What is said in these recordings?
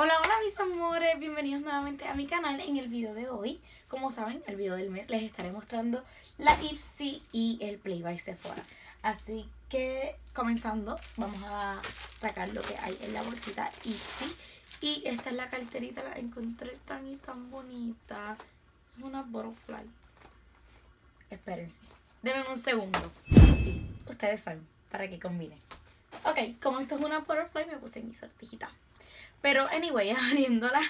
Hola, hola mis amores, bienvenidos nuevamente a mi canal. En el video de hoy, como saben, el video del mes les estaré mostrando la Ipsy y el Play by Sephora. Así que comenzando, vamos a sacar lo que hay en la bolsita Ipsy. Y esta es la carterita, la encontré tan y tan bonita. Es una butterfly. Espérense, denme un segundo. Ustedes saben, para que combine. Ok, como esto es una butterfly, me puse mi sortijita. Pero, anyway, abriéndola,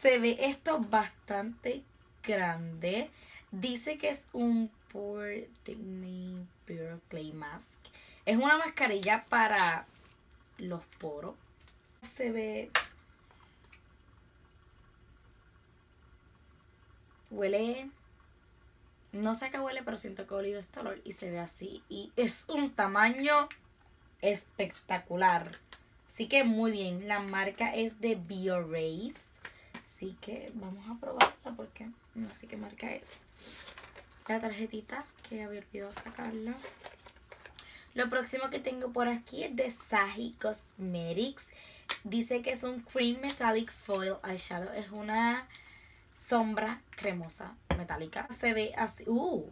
se ve esto bastante grande. Dice que es un Pore Pure Clay Mask. Es una mascarilla para los poros. Se ve... Huele... No sé qué huele, pero siento que he olido este olor y se ve así. Y es un tamaño espectacular. Así que muy bien. La marca es de BioRace. Así que vamos a probarla porque no sé qué marca es. La tarjetita que había olvidado sacarla. Lo próximo que tengo por aquí es de Sahi Cosmetics. Dice que es un Cream Metallic Foil Eyeshadow. Es una sombra cremosa metálica. Se ve así. ¡Uh!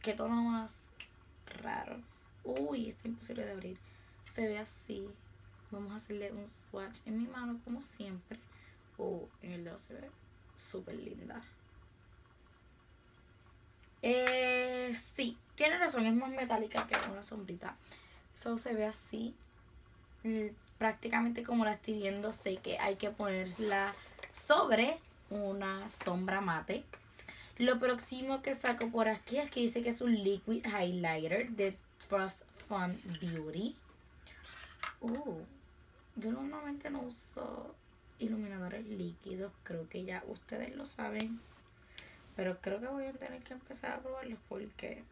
¡Qué tono más raro! ¡Uy! Está imposible de abrir. Se ve así. Vamos a hacerle un swatch en mi mano como siempre. O en el dedo se ve súper linda. Eh, sí, tiene razón, es más metálica que una sombrita. Eso se ve así. Mm, prácticamente como la estoy viendo, sé que hay que ponerla sobre una sombra mate. Lo próximo que saco por aquí es que dice que es un liquid highlighter de Trust Fun Beauty. Uh, yo normalmente no uso iluminadores líquidos, creo que ya ustedes lo saben. Pero creo que voy a tener que empezar a probarlos porque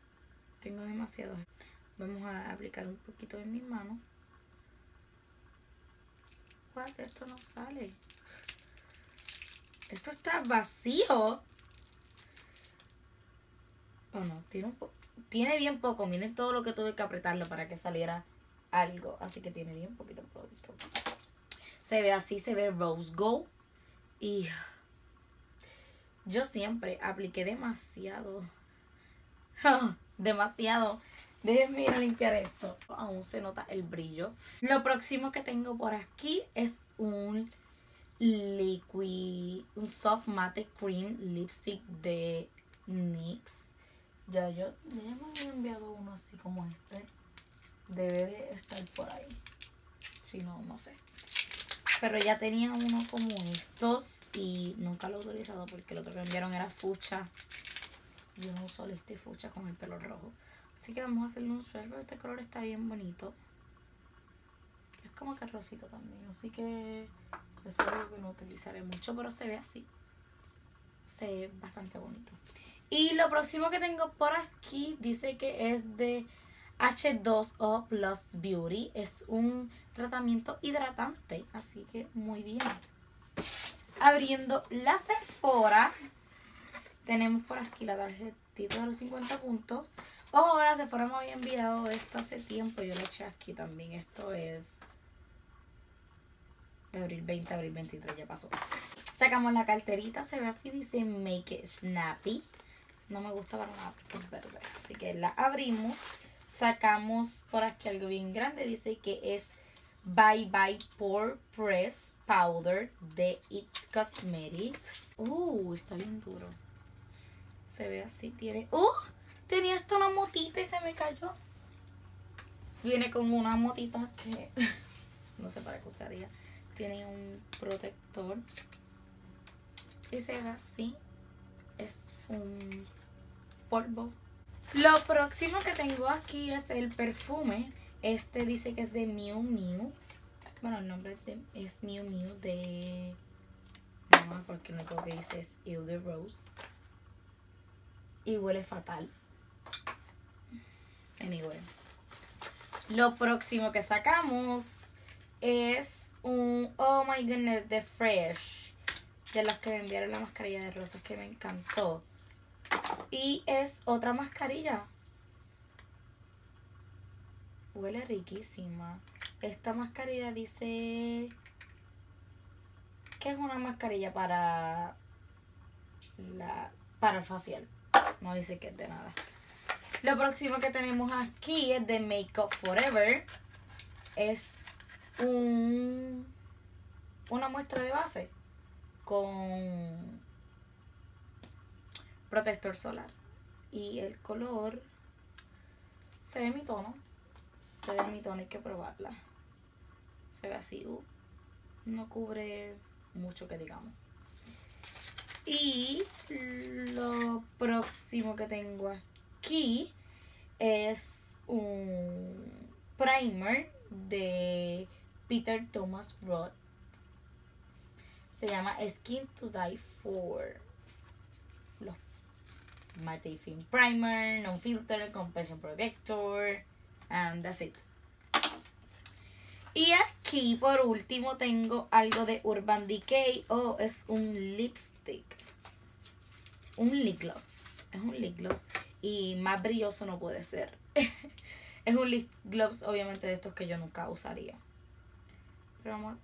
tengo demasiados. Vamos a aplicar un poquito en mis manos. What? Esto no sale. Esto está vacío. Oh no, tiene un tiene bien poco. Miren todo lo que tuve que apretarlo para que saliera algo. Así que tiene bien poquito producto. Se ve así, se ve Rose Gold. Y yo siempre apliqué demasiado. demasiado. Déjenme ir a limpiar esto. Aún se nota el brillo. Lo próximo que tengo por aquí es un liquid, un soft matte cream lipstick de NYX. Ya yo, ya me había enviado uno así como este debe de estar por ahí. Si no, no sé. Pero ya tenía uno como estos y nunca lo he utilizado porque el otro que enviaron era fucha. Yo no uso este fucha con el pelo rojo. Así que vamos a hacerle un swatch este color está bien bonito. Es como carrocito también. Así que es algo que no utilizaré mucho, pero se ve así. Se ve bastante bonito. Y lo próximo que tengo por aquí dice que es de H2O Plus Beauty. Es un tratamiento hidratante, así que muy bien. Abriendo la Sephora, tenemos por aquí la tarjetita de los 50 puntos. Ojo, ahora Sephora me había enviado esto hace tiempo, yo lo eché aquí también. Esto es de abril 20, abril 23, ya pasó. Sacamos la carterita, se ve así, dice Make It Snappy. No me gusta para nada porque es verde, así que la abrimos sacamos por aquí algo bien grande. Dice que es Bye Bye Pore Press Powder de It Cosmetics. Uh, está bien duro. Se ve así, tiene... ¡Uh! Tenía esto una motita y se me cayó. Viene con una motita que... no sé para qué usaría. Tiene un protector. Y se ve así. Es un polvo lo próximo que tengo aquí es el perfume. Este dice que es de Miu Miu. Bueno, el nombre es Miu Miu de... No, porque lo que dice es Eau de Rose. Y huele fatal. Anyway. Lo próximo que sacamos es un Oh My Goodness de Fresh. De los que me enviaron la mascarilla de rosas que me encantó. Y es otra mascarilla. Huele riquísima. Esta mascarilla dice que es una mascarilla para la para el facial. No dice que es de nada. Lo próximo que tenemos aquí es de Makeup Forever. Es un una muestra de base con protector solar. Y el color se ve mi tono. Se ve mi tono, hay que probarla. Se ve así. Uh, no cubre mucho que digamos. Y lo próximo que tengo aquí es un primer de Peter Thomas Roth. Se llama Skin to Die For. Los Matte Film Primer, No Filter, Compassion Protector, and that's it. Y aquí por último tengo algo de Urban Decay o es un lipstick. Un lip gloss. Es un lip gloss y más brilloso no puede ser. es un lip gloss obviamente de estos que yo nunca usaría. Pero amor,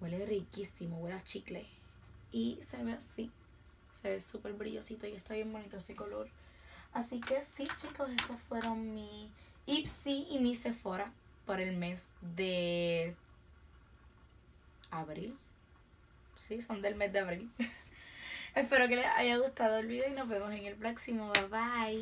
huele riquísimo, huele a chicle. Y se ve así. Se ve súper brillosito y está bien bonito ese color. Así que sí chicos, esos fueron mi Ipsy y mi Sephora por el mes de abril. Sí, son del mes de abril. Espero que les haya gustado el video y nos vemos en el próximo. Bye bye.